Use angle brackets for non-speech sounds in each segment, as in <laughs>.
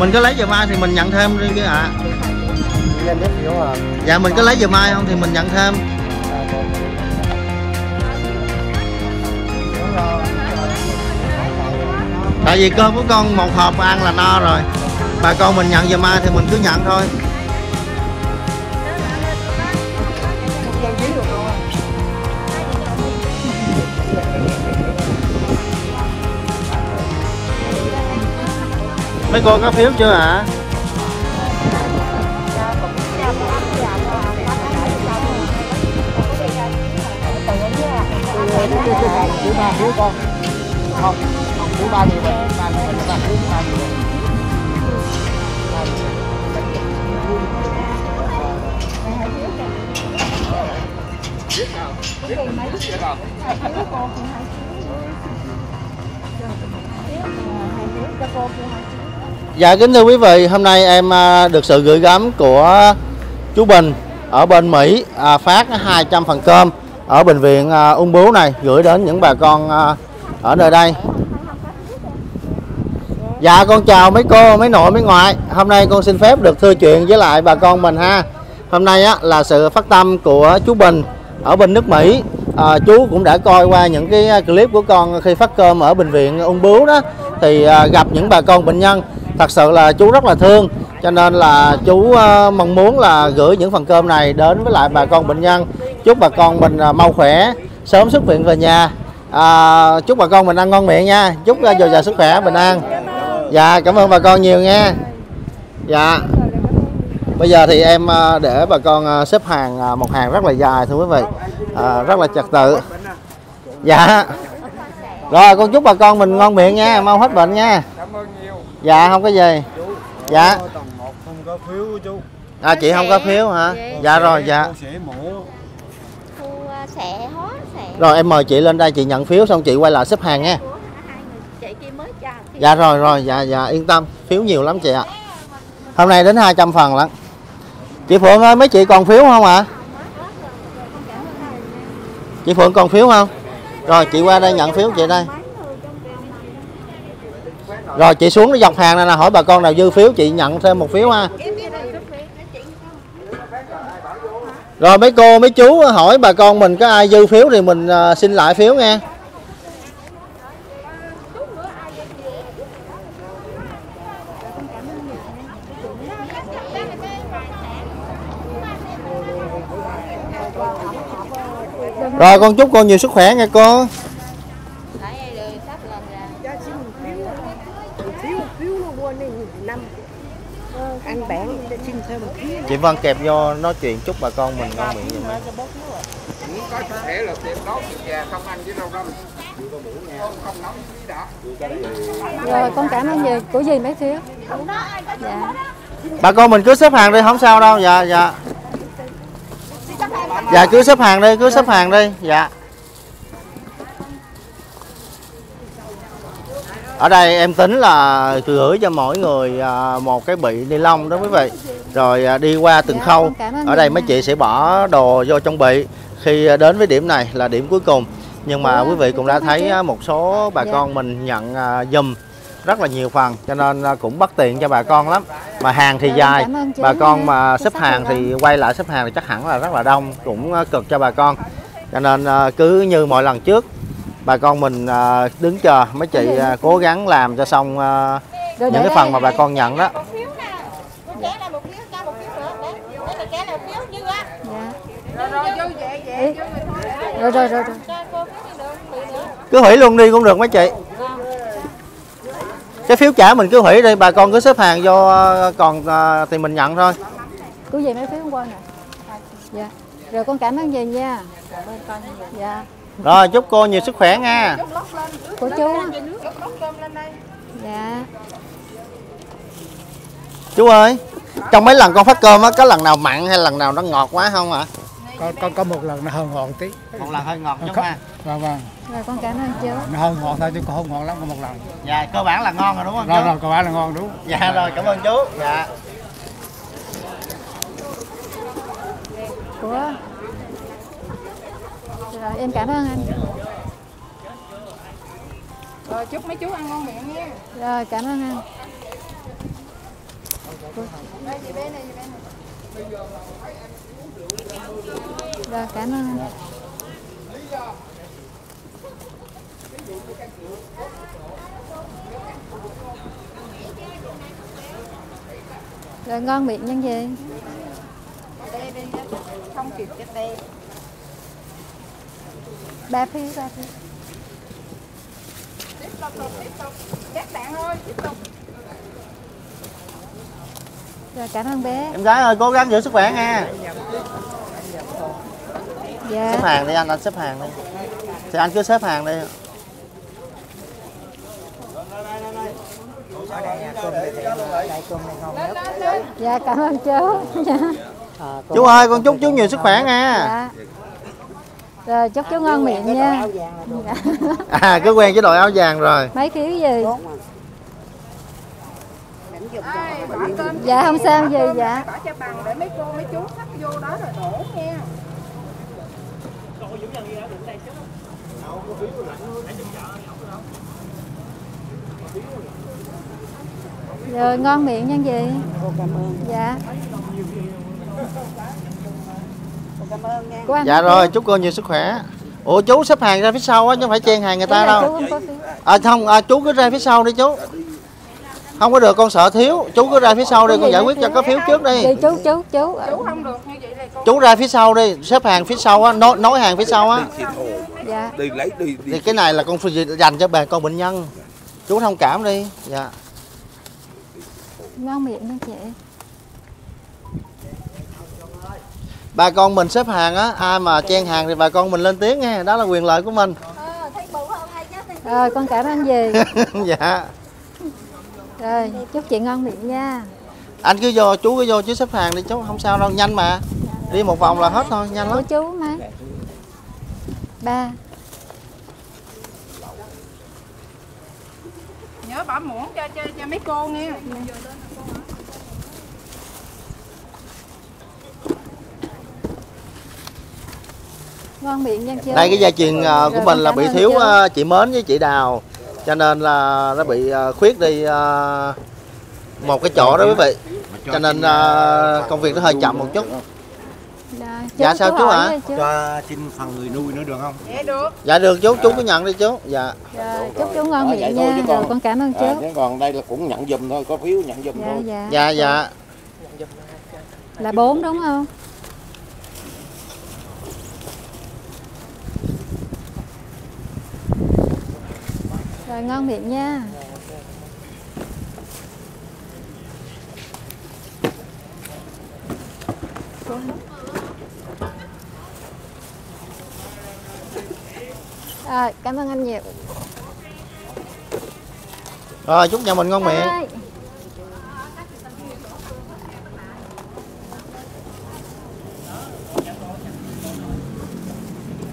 mình có lấy giờ mai thì mình nhận thêm đi chứ ạ. À dạ mình có lấy giờ mai không thì mình nhận thêm. Tại vì cơm của con một hộp ăn là no rồi. Bà con mình nhận giờ mai thì mình cứ nhận thôi. Mấy cô có phiếu chưa ạ? Thứ ba phiếu con không không thứ ba người mình ba người mình ba phiếu ba người mình Dạ kính thưa quý vị, hôm nay em à, được sự gửi gắm của chú Bình ở bên Mỹ à, phát 200 phần cơm ở bệnh viện à, ung bướu này gửi đến những bà con à, ở nơi đây. Dạ con chào mấy cô, mấy nội, mấy ngoại. Hôm nay con xin phép được thưa chuyện với lại bà con mình ha. Hôm nay á là sự phát tâm của chú Bình ở bên nước Mỹ. À, chú cũng đã coi qua những cái à, clip của con khi phát cơm ở bệnh viện ung bướu đó thì à, gặp những bà con bệnh nhân thật sự là chú rất là thương cho nên là chú ờ, mong muốn là gửi những phần cơm này đến với lại bà con bệnh nhân. Chúc bà con mình ờ, mau khỏe sớm xuất viện về nhà. À, chúc bà con mình ăn ngon miệng nha. Chúc ờ, dồi dào sức khỏe bình an. Dạ cảm ơn bà con nhiều nha. Dạ. Bây giờ thì em để bà con xếp hàng một hàng rất là dài thưa quý vị. À, rất là trật tự. Dạ. Rồi con chúc bà con mình ngon miệng nha mau hết bệnh nha dạ không có gì. Dạ. Tầng một không có phiếu chú. À chị không có phiếu hả? Dạ. Rồi dạ. cô sẽ mổ. Khu à, sẽ hó sẽ rồi em mời chị lên đây chị nhận phiếu xong chị quay lại xếp hàng nha của hai người chị kia mới chào thì dạ rồi rồi dạ dạ yên tâm. Phiếu nhiều lắm chị ạ. Hôm nay đến 200 phần lắm chị phượng ơi mấy chị còn phiếu không ạ? Chị phượng còn phiếu không? Rồi chị qua đây nhận phiếu chị đây rồi, chị xuống cái dọc hàng này là hỏi bà con nào dư phiếu, chị nhận thêm một phiếu ha rồi, mấy cô, mấy chú hỏi bà con mình có ai dư phiếu thì mình à, xin lại phiếu nghe. rồi, con chúc con nhiều sức khỏe nha cô phải rồi sắp lần ra cho xin một phiếu phiếu phiếu nó quên đi năm anh bạn để xin thêm một phiếu chị Vân kẹp vô nói chuyện chúc bà con mình ngon miệng giùm em. muốn có khỏe là tiệm đó về không ăn với đâu đâu không nóng tí đã Rồi con cảm ơn gì của gì mấy phiếu? Dạ. bà con mình cứ xếp hàng đi không sao đâu dạ dạ dạ cứ xếp hàng đi cứ xếp hàng đi dạ ở đây em tính là gửi cho mỗi người à, một cái bị ni lông đó quý vị rồi à, đi qua từng Dạ, khâu. ở đây mấy chị sẽ bỏ đồ vô trong bị. Khi à, đến với điểm này là điểm cuối cùng. Nhưng mà Dạ, quý vị cũng đã thấy à, một số bà Dạ. con mình nhận giùm rất là nhiều phần cho nên cũng bất tiện cho bà con lắm. Mà hàng thì Dạ, dài. bà con mà xếp hàng thì quay lại xếp hàng thì chắc hẳn là rất là đông cũng cực cho bà con. Cho nên cứ như mọi lần trước bà con mình đứng chờ. Mấy chị cố gắng làm cho xong những cái phần mà bà con nhận đó một phiếu nè kéo một phiếu nữa đấy để là một phiếu như á Dạ. rồi vô về về Ý. Rồi rồi rồi rồi. cho cô phiếu đi được bị nữa cứ hủy luôn đi cũng được mấy chị cái phiếu trả mình cứ hủy đi bà con cứ xếp hàng vô à, còn à, thì mình nhận thôi Của gì mấy phiếu hôm qua nè. Dạ. Rồi con cảm ơn gì nha. Dạ. rồi chúc cô nhiều sức khỏe nha Của chú. Dạ. chú ơi trong mấy lần con phát cơm á có lần nào mặn hay lần nào nó ngọt quá không ạ có, có có một lần nó hơi ngọt tí. Một lần hơi ngọt chút Có. ha. Vâng vâng. Rồi con cảm ơn chú. nó hơi ngọt thôi chứ còn không ngọt lắm có một lần. Dạ cơ bản là ngon rồi đúng không rồi chú? rồi có bán là ngon đúng. Dạ rồi cảm ơn chú. Dạ. Của Rồi em cảm ơn anh. rồi chúc mấy chú ăn ngon miệng nha. Rồi cảm ơn anh. Rồi cảm ơn anh. Rồi ngon miệng nhân gì? Không kịp cái tê. Ba phi, ba phi. Tiếp tục tiếp tục. Các bạn ơi, tiếp tục. Rồi cảm ơn bé. em gái ơi cố gắng giữ sức khỏe nha Dạ. xếp hàng đi anh anh xếp hàng đi thì anh cứ xếp hàng đi Dạ cảm ơn chú. Dạ. chú ơi con chúc chú nhiều sức khỏe nha Dạ. Rồi chúc chú ngon miệng nha. À cứ quen với đội áo vàng rồi Mấy phiếu gì? Dạ không sao gì dạ. bỏ cho bằng để mấy cô mấy chú sắp vô đó rồi đổ nha. Rồi ngon miệng nhân gì? Cô cảm ơn. Dạ. Cô cảm ơn nha. Dạ rồi chúc cô nhiều sức khỏe ủa chú xếp hàng ra phía sau á chứ không phải chen hàng người ta là chú đâu không có phiếu. à không à, chú cứ ra phía sau đi chú không có được con sợ thiếu. Chú cứ ra phía sau đi Cái con giải quyết cho có phiếu trước đi. Đi chú chú chú. Chú không được như vậy cô chú ra phía sau đi xếp hàng phía sau á nối, nối hàng phía sau á. Thì thù Dạ. đi lấy đi đi thì cái này là con dành cho bà con bệnh nhân. Chú thông cảm đi. Dạ. Ngon miệng nha chị. bà con mình xếp hàng á ai mà chen hàng thì bà con mình lên tiếng nghe đó là quyền lợi của mình. Rồi con cảm ơn gì? <laughs> dạ Rồi chúc chị ngon miệng nha. anh cứ vô chú cứ vô chứ xếp hàng đi chú không sao đâu nhanh mà đi một vòng là hết thôi nhanh Của lắm chú má. Ba. nhớ bỏ muỗng cho cho cho mấy cô nghe. Ngon miệng nha chú. đây cái dây chuyền à, của mình là bị thiếu à, chị mến với chị đào cho nên là nó bị à, khuyết đi à, một cái chỗ đó quý vị cho nên à, công việc nó hơi chậm một chút Rồi, Dạ, sao chú hả? chú. cho xin phần người nuôi nữa được không? Dạ được. dạ được chú chú cứ nhận đi chú dạ Rồi chúc chú ngon miệng thôi nha. chứ Rồi con- con cảm ơn chú. còn đây là cũng nhận giùm thôi có phiếu nhận giùm Dạ thôi dạ. dạ dạ Là bốn đúng không? Rồi ngon miệng nha. Rồi, cảm ơn anh nhiều. rồi chúc nhà mình ngon miệng Bye.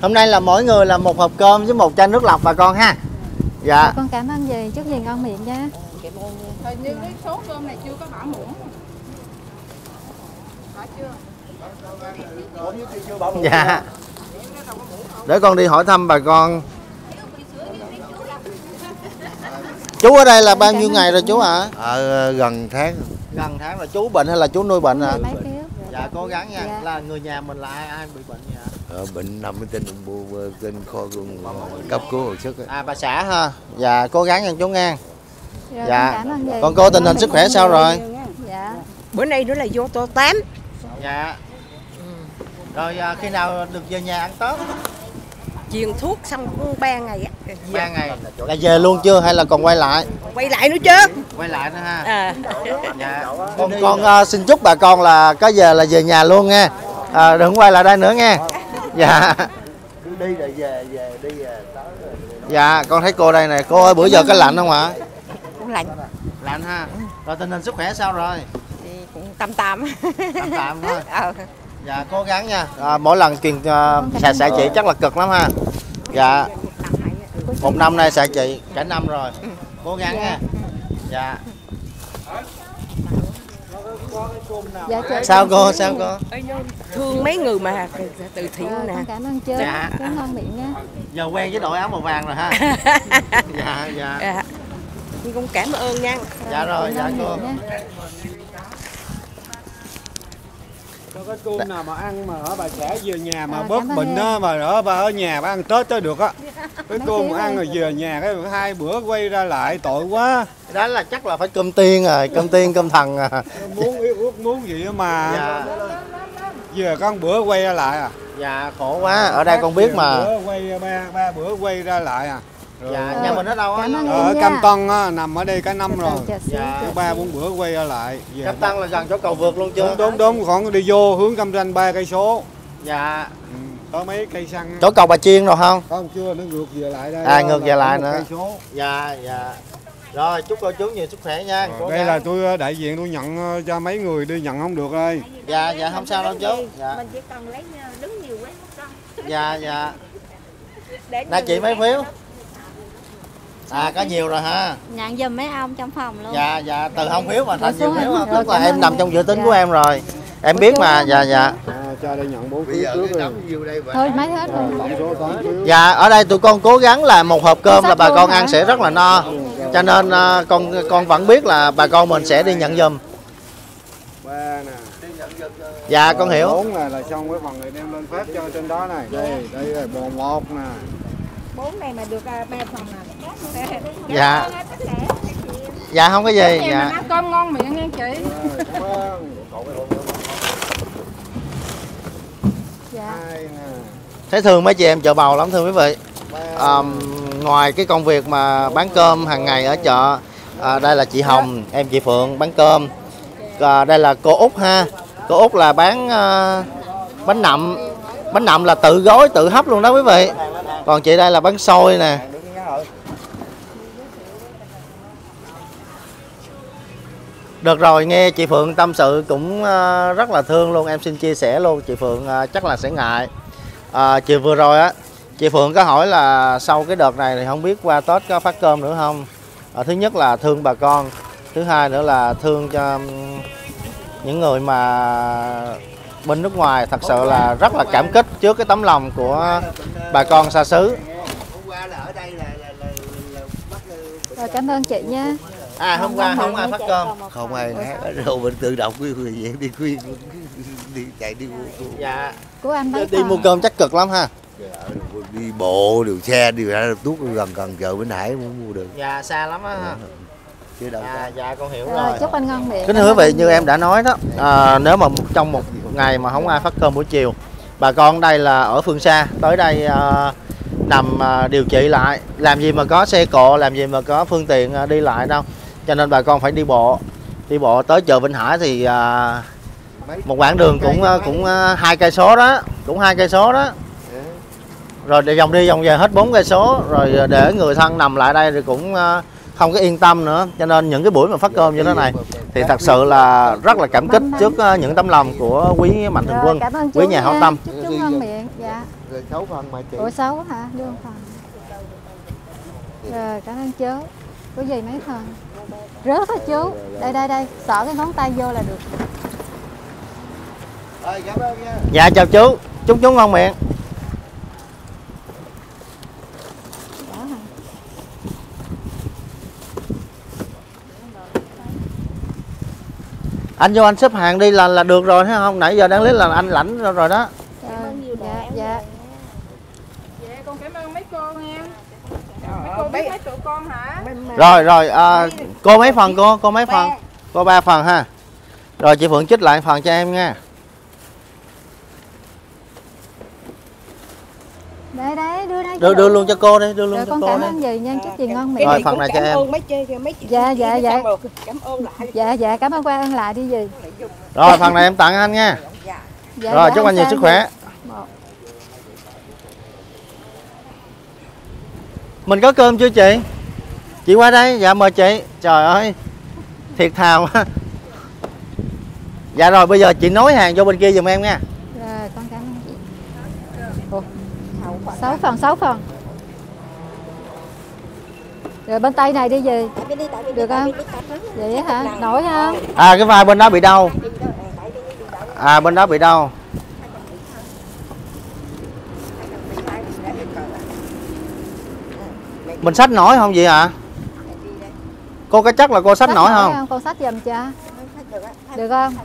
hôm nay là mỗi người là một hộp cơm với một chai nước lọc bà con ha dạ Con cảm ơn gì, chúc gì ngon miệng nha. Hình như cái số cơm này chưa có bỏ muỗng. Bỏ chưa? dạ để con đi hỏi thăm bà con chú ở đây là bao nhiêu ngày rồi chú ạ Ở gần tháng gần tháng là chú bệnh hay là chú nuôi bệnh phiếu. dạ cố gắng nha Dạ. là người nhà mình là ai ai bị bệnh vậy ạ ở bệnh nằm ở trên bu trên kho gương cấp cứu hồi sức á. à bà xã ha. Dạ cố gắng nha chú nghe Rồi, Dạ. con cảm ơn gì. con cô tình hình sức khỏe sao rồi? Dạ. Bữa nay nữa là vô tô 8 dạ. Rồi à, khi nào được về nhà ăn tết? Truyền thuốc xong cũng 3 ngày á. Về. ba ngày. Là về luôn chưa hay là còn quay lại? Quay lại nữa chứ. Quay lại nữa ha. À. dạ. Con con à, xin chúc bà con là có về là về nhà luôn nha. À, đừng quay lại đây nữa nha dạ. Đi rồi về về đi về tới dạ con thấy cô đây này cô ơi bữa giờ có lạnh không ạ? Cũng lạnh. Lạnh ha. Rồi tình hình sức khỏe sao rồi? Thì cũng tạm tạm tạm tạm thôi. <laughs> Ờ. dạ cố gắng nha. À, mỗi lần truyền uh, xài xài chị chắc là cực lắm ha. Dạ. Một năm nay xài chị cả năm rồi. Cố gắng nha. Dạ Dạ chị. sao cô sao cô Thương mấy người mà từ thiện Rồi, nè cảm ơn chú. Dạ. Chú ngon miệng nha. giờ quen với đội áo màu vàng rồi ha <laughs> dạ dạ à. Nhưng cũng cảm ơn nha dạ rồi dạ cô. Sao cái cơm nào mà ăn mà ở bà xã về nhà mà À, bớt cảm ơn bệnh á mà ở bà ở nhà bà ăn Tết cho được á. Cái ký mà ăn rồi về nhà cái hai bữa quay ra lại tội quá. đó là chắc là phải cơm tiên rồi cơm tiên cơm thần à Muốn muốn gì mà. dạ Về con bữa quay ra lại à. dạ khổ quá ở đây con biết mà Bữa quay ba ba bữa quay ra lại à. Rồi. dạ nhà mình ở đâu á Ở. Cam Tân á, nằm ở đây cả năm rồi. Dạ. ba bốn bữa quay ra lại. Về Cam Tăng là gần chỗ cầu vượt luôn chưa đúng đúng đúng khoảng đi vô hướng Cam Ranh ba cây số. dạ Ừ, có mấy cây xăng. chỗ cầu bà chiên rồi không Không chưa nó ngược về lại đây. À, ngược về lại nữa. Cây số. dạ dạ rồi chúc cô chú nhiều sức khỏe nha. Cố đây gắng. là tôi ờ, đại diện tôi nhận ờ, cho mấy người đi nhận không được ơi. Dạ dạ không sao đâu chú. Dạ. Mình chỉ cần lấy ờ, đứng nhiều quá không dạ dạ. <laughs> Để nè chị mấy phiếu? à có nhiều rồi ha Nhận giùm mấy ông trong phòng luôn. dạ dạ từ không phiếu mà thành Rồi nhiều xuống phiếu rồi, á, tức là em nằm trong dự tính Dạ. của em rồi. Em biết mà dạ dạ. à, cho đây nhận bốn phiếu trước rồi thôi mấy hết rồi dạ ở đây tụi con cố gắng là một hộp cơm là bà con ăn sẽ rất là no cho nên à, con con vẫn biết là bà con mình sẽ đi nhận giùm ba nè dạ con hiểu. Bốn này là xong cái phần này đem lên phát cho trên đó này. Đây đây là bò một nè. Bốn này mà được ờ, ba phần nào. dạ. Dạ. Không có gì. Dạ. Ăn cơm ngon miệng nha chị. Dạ hai nè. Thấy thương mấy chị em chợ bầu lắm thưa quý vị. À, ngoài cái công việc mà bán cơm hàng ngày ở chợ à, đây là chị Hồng em chị Phượng bán cơm. À, đây là cô Út ha. Cô Út là bán à, bánh nậm. Bánh nậm là tự gói tự hấp luôn đó quý vị. Còn chị đây là bán xôi nè. Được rồi nghe chị Phượng tâm sự cũng à, rất là thương luôn. Em xin chia sẻ luôn chị Phượng à, chắc là sẽ ngại. À, chiều vừa rồi á chị Phượng có hỏi là sau cái đợt này thì không biết qua Tết có phát cơm nữa không? À, thứ nhất là thương bà con thứ hai nữa là thương cho những người mà bên nước ngoài thật sự là rất là cảm kích trước cái tấm lòng của bà con xa xứ. Hôm qua là ở đây là là là, là bắt rồi cảm ơn chị nha. À hôm qua không ai phát cơm. Không ai hát ở đâu mình tự động cái người vậy đi khuyên đi chạy đi mua cơm. dạ. Của anh mấy đi mua cơm chắc cực lắm ha đi bộ đường xe đi ra tuốt gần gần chợ Bến Hải muốn mua được. Dạ xa lắm á ha. Chứ đâu dạ có. dạ con hiểu rồi rồi. chúc anh ngon miệng. Kính thưa quý vị, như em đã nói đó, à, nếu mà trong một ngày mà không ai phát cơm buổi chiều, bà con đây là ở phương xa, tới đây à, nằm à, điều trị lại, làm gì mà có xe cộ, làm gì mà có phương tiện à, đi lại đâu, cho nên bà con phải đi bộ, đi bộ tới chợ Vĩnh Hải thì à, một quãng đường cũng à, cũng à, hai cây số đó, cũng hai cây số đó, rồi để vòng đi vòng về hết bốn cây số, rồi để người thân nằm lại đây thì cũng à, không có yên tâm nữa, cho nên những cái buổi mà phát cơm như thế này thì thật sự là rất là cảm kích trước ờ, những tấm lòng của quý mạnh thường quân quý nhà hảo tâm. Chúc chú ngon miệng. Dạ. Rồi sáu phần mà chị. Ủa xấu hả? Đưa phần. Rồi cảm ơn chú. Có gì mấy phần? Rớt hết chú? Đây đây đây. Xỏ cái ngón tay vô là được. Rồi, cảm ơn nha. Dạ chào chú. Chúc chú ngon miệng anh vô anh xếp hàng đi là là được rồi thấy không? Nãy giờ đáng lý là anh lãnh rồi, đó. Rồi, dạ dạ. con cảm ơn mấy cô nha. Mấy cô biết mấy tụi con hả? Rồi rồi à, cô mấy phần cô cô mấy phần? Cô ba phần ha. Rồi chị phượng chích lại phần cho em nha. Đây. đấy đưa đây đưa đưa luôn cho cô đi đưa luôn rồi cho con cô cảm ơn gì nha chúc gì ngon Cái miệng. Rồi, phần này cho em. ơn mấy chị mấy chị Dạ, dạ, dạ. cảm ơn lại. Dạ dạ cảm ơn qua ăn lại đi gì rồi phần này em tặng anh nha. Dạ, rồi dạ, chúc anh nhiều sao sức khỏe. mình có cơm chưa chị? Chị qua đây dạ mời chị. Trời ơi thiệt thào quá. dạ rồi bây giờ chị nối hàng vô bên kia giùm em nha 6 phần 6 phần. Rồi bên tay này đi về. Được không? Vậy hả? Nổi không à cái vai bên đó bị đau. À bên đó bị đau. Mình sách nổi không vậy ạ? À? cô có chắc là cô sách nổi không? không? Cô sách giùm cha được không?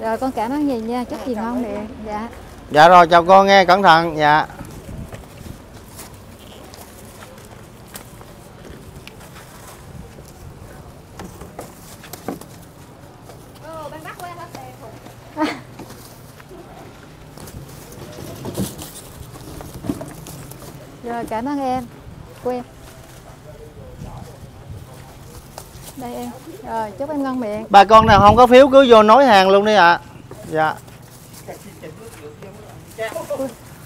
Rồi con cảm ơn gì nha. Chúc gì ngon miệng. Dạ. Dạ rồi chào con nghe cẩn thận. Dạ. <laughs> Rồi cảm ơn em. Em đây em rồi chúc em ngon miệng. Bà con nào không có phiếu cứ vô nối hàng luôn đi ạ. Dạ.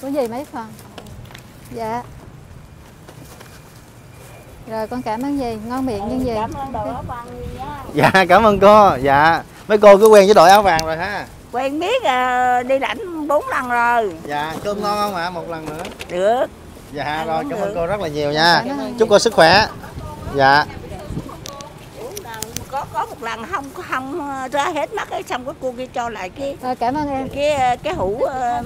Có gì mấy phần? Dạ. Rồi con cảm ơn gì? Ngon miệng như gì? dạ cảm ơn cô. Dạ. Mấy cô cứ quen với đội áo vàng rồi ha. Quen biết à, đi lãnh bốn lần rồi. Dạ cơm ngon không ạ? Một lần nữa. Được. Dạ rồi cảm ơn cô rất là nhiều nha. Chúc cô sức khỏe. Dạ lần không không ra hết mắt ấy xong cái cô kia cho lại cái rồi cảm ơn em cái cái hũ ờ,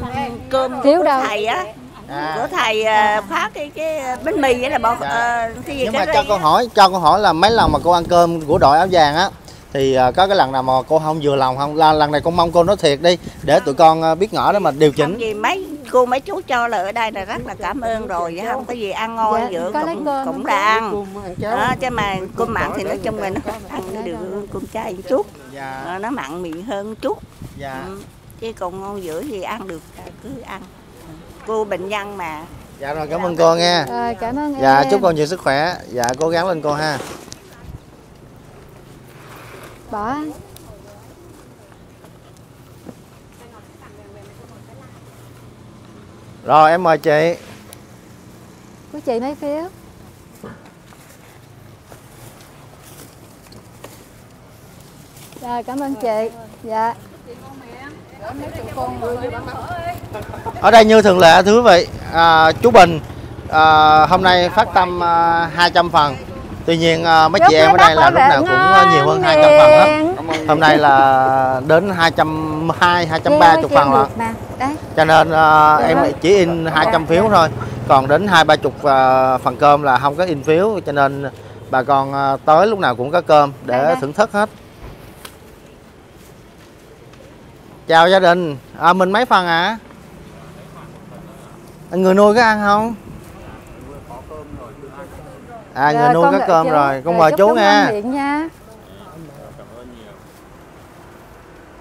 cơm Thiếu của đâu? thầy á à. của thầy ờ, phát cái cái bánh mì vậy là bọn Dạ. ờ, cái gì nhưng cái mà cho con á. hỏi cho con hỏi là mấy lần mà cô ăn cơm của đội áo vàng á thì à, có cái lần nào mà cô không vừa lòng không là lần này con mong cô nói thiệt đi để tụi con à, biết ngỏ để mà điều không chỉnh gì mấy cô mấy chú cho là ở đây là rất là cảm ơn rồi chứ không có gì ăn ngon Dạ, lấy cũng cơm cũng đã ăn. Đó, chứ mà cơm mặn thì nói chung là nó ăn được cơm chay một chút. Dạ. Ờ, nó mặn miệng hơn chút. Dạ. Ừ. chứ còn ngon giữa gì ăn được là cứ ăn. Cô bệnh nhân mà. Dạ rồi cảm ơn cô nghe rồi cảm ơn em dạ chúc con nhiều sức khỏe. Dạ cố gắng lên cô ha. Bỏ rồi em mời chị. Của chị mấy phiếu rồi cảm ơn chị. Dạ. Ở đây như thường lệ thưa quý vị à, chú Bình à, hôm nay phát tâm à, 200 phần. Tuy nhiên à, mấy chị em ở đây là lúc nào cũng à, nhiều hơn 200 phần hết hôm nay là đến 220 230 phần mà đấy. Cho nên à, em chỉ in 200 phiếu thôi. Còn đến hai ba chục à, phần cơm là không có in phiếu. Cho nên bà con à, tới lúc nào cũng có cơm để đây. thưởng thức hết. Chào gia đình. À, mình mấy phần ạ? À? người nuôi có ăn không? À người Rồi, nuôi có cơm rồi. Con Rồi, mời chú nha.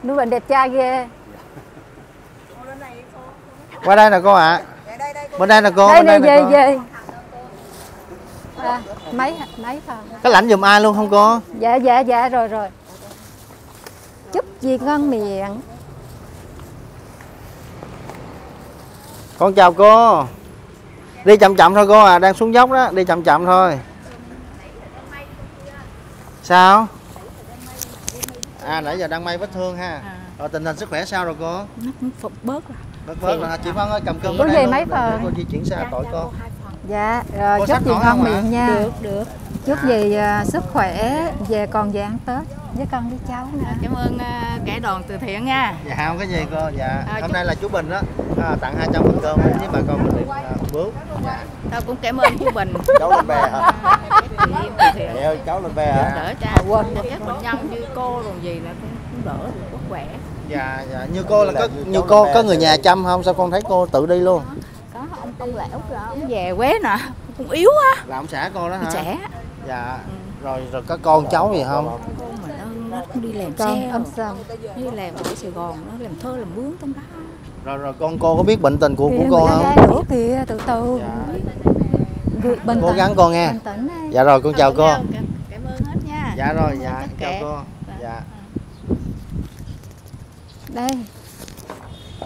Nuôi bệnh đẹp trai ghê qua đây nè cô ạ. Bên đây nè cô đây bên đây nè cô. về à, mấy mấy phần có lãnh giùm ai luôn không cô? Dạ dạ dạ rồi rồi. Chúc gì ngon miệng. Con chào cô. Đi chậm chậm thôi cô à đang xuống dốc đó đi chậm chậm thôi. Sao? À nãy giờ đang may vết thương ha. Rồi tình hình sức khỏe sao rồi cô? Nó cũng phục bớt rồi bớt bớt rồi hả chị Vân ơi cầm cơm gì luôn, mấy phần? cô di chuyển xa tội cô dạ rồi Cô chúc gì ngon miệng nha. Được được. Chúc gì à, sức khỏe về còn về ăn tết với con với cháu nè Cảm ơn à, kẻ đoàn từ thiện nha. dạ không có gì cô. Dạ À, hôm chúc- nay là chú Bình đó à, tặng 200 phần cơm với bà con mình à, bước dạ. Tao cũng cảm ơn chú Bình. cháu lên bè hả? Ơi cháu lên bè hả? Đỡ cha. Quên. Cho các bệnh nhân như cô rồi gì là cũng, cũng đỡ được có khỏe. Dạ dạ. Như cô là có như cô có người nhà chăm không? Sao con thấy cô tự đi luôn? Có ông ông lão rồi ông về quế nè, cũng yếu á, là ông xã con đó hả? Trẻ. dạ. Rồi rồi có con cháu gì không? Con mà nó, nó cũng đi làm con xe ông sâm đi làm ở Sài Gòn nó làm thơ làm mướn trong đó. rồi rồi con cô có biết bệnh tình của của cô người ta không ra nữa kìa từ từ. Dạ. Bình cố gắng con nghe. bình tĩnh đi dạ rồi con chào cô. Cảm, ơn hết nha. dạ rồi dạ. chào cô dạ đây.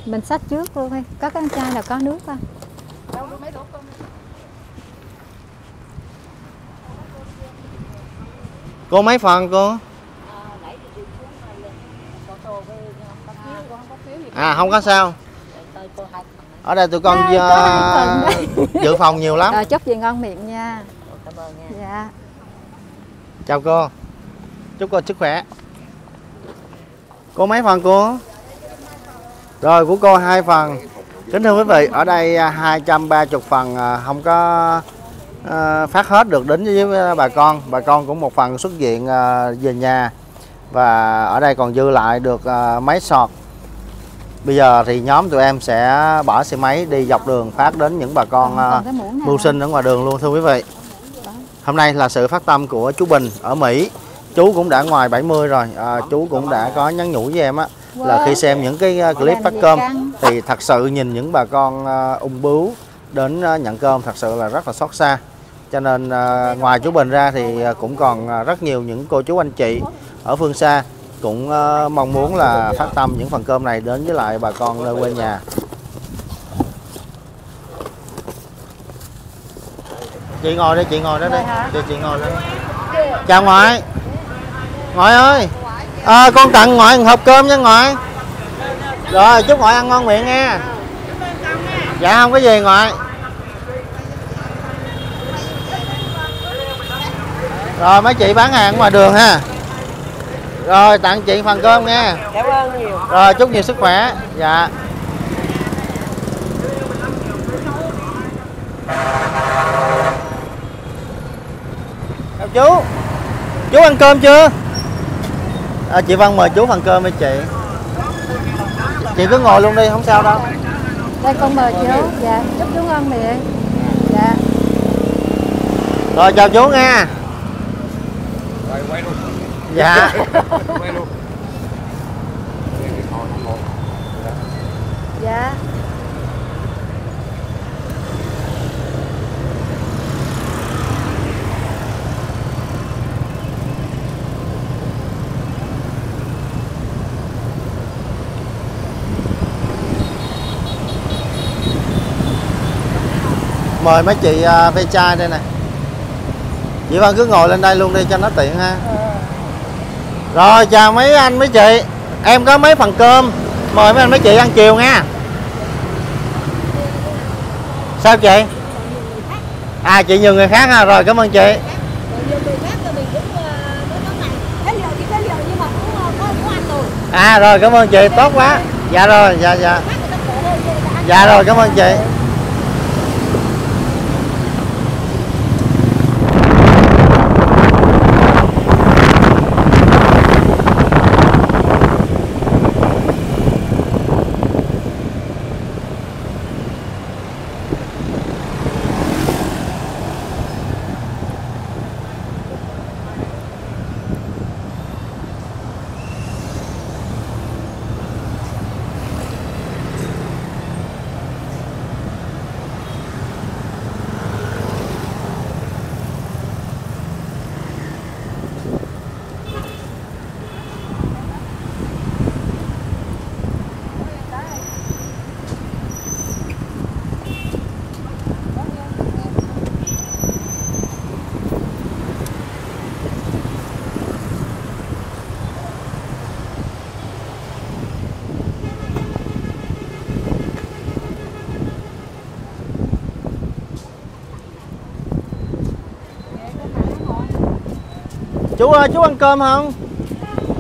Mình xách trước luôn đi. Có cái chai nào có nước không? Cô mấy phần cô? À không có sao. ở đây tụi con hai ờ, phần <laughs> dự phòng nhiều lắm. Rồi chúc gì ngon miệng nha. Dạ. Chào cô. Chúc cô sức khỏe. Cô mấy phần cô rồi của cô hai phần. Kính thưa quý vị ở đây à, 230 phần à, không có à, phát hết được đến với bà con. Bà con cũng một phần xuất viện à, về nhà. Và ở đây còn dư lại được à, mấy sọt. Bây giờ thì nhóm tụi em sẽ bỏ xe máy đi dọc đường phát đến những bà con à, mưu sinh ở ngoài đường luôn thưa quý vị. Hôm nay là sự phát tâm của chú Bình ở Mỹ. Chú cũng đã ngoài 70 rồi à, chú cũng đã có nhắn nhủ với em á là khi xem những cái à, clip phát cơm thì thật sự nhìn những bà con à, ung bướu đến à, nhận cơm thật sự là rất là xót xa. Cho nên ngoài chú Bình ra thì cũng còn rất nhiều những cô chú anh chị ở phương xa cũng mong muốn là phát tâm những phần cơm này đến với lại bà con nơi quê nhà. Chị ngồi đây chị ngồi đó đi. Chị chị ngồi đây chào ngoại. Ngoại ơi à, con tặng ngoại một hộp cơm nha ngoại. Rồi chúc ngoại ăn ngon miệng nha. Dạ không có gì ngoại. Rồi mấy chị bán hàng ngoài đường ha. Rồi tặng chị phần cơm nha. Cảm ơn nhiều. Rồi chúc nhiều sức khỏe. Dạ. Chào chú. Chú ăn cơm chưa à, chị Văn mời chú phần cơm đi chị. Chị cứ ngồi luôn đi không sao đâu. Đây con mời chú dạ chúc chú ngon miệng. Dạ. Rồi chào chú nha. Rồi quay luôn. dạ. Quay luôn. dạ mời mấy chị uh, phê chai đây nè. Chị Văn cứ ngồi lên đây luôn đi cho nó tiện ha. Rồi chào mấy anh mấy chị. Em có mấy phần cơm. Mời mấy anh mấy chị ăn chiều nha. Sao chị? À chị nhường người khác ha. Rồi cảm ơn chị. Nhiều ờ, ờ, à rồi cảm ơn chị. Tốt quá. Dạ rồi dạ dạ. Dạ rồi cảm ơn chị chú ơi chú ăn cơm không?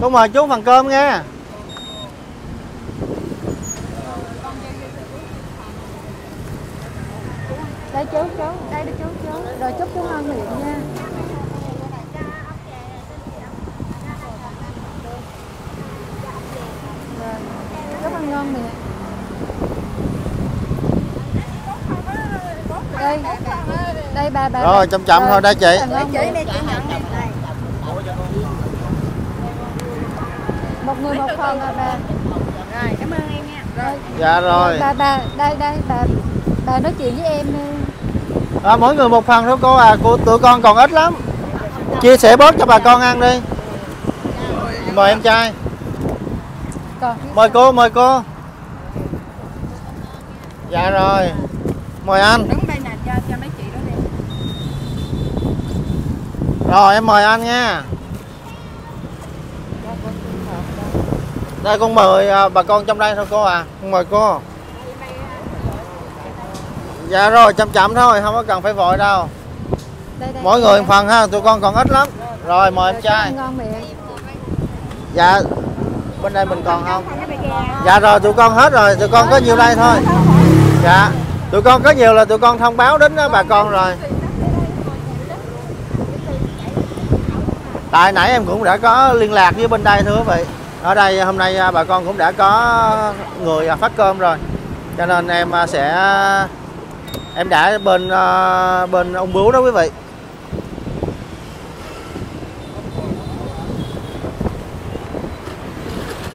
Con mời chú phần cơm nha đây chú chú. Đây đây chú chú. Rồi chúc chú ngon miệng nha. Chúc ăn ngon miệng. Đây đây bà bà rồi chậm chậm thôi đây chị. ngon miệng. một người một phần à bà rồi cảm ơn em nha. Rồi. Dạ rồi. Bà bà đây đây bà bà nói chuyện với em à, mỗi người một phần thôi cô à. Cô tụi con còn ít lắm. Chia sẻ bớt cho bà con ăn đi. Mời em trai. Mời cô mời cô. Dạ rồi. Mời anh. Đứng đây nè cho cho mấy chị đó đi. Rồi em mời anh nha đây con mời à, bà con trong đây thôi cô à. Con mời cô. Dạ rồi chậm chậm thôi không có cần phải vội đâu. Đây đây. Mỗi người một phần ha tụi con còn ít lắm. Rồi mời em trai. dạ bên đây mình còn không? Dạ rồi tụi con hết rồi tụi con có nhiêu đây thôi. Dạ tụi con có nhiều là tụi con thông báo đến đó bà con rồi. Tại nãy em cũng đã có liên lạc với bên đây thưa quý vị ở đây, hôm nay à, bà con cũng đã có người à, phát cơm rồi. Cho nên em à, sẽ, em đã bên bên ông bướu đó quý vị.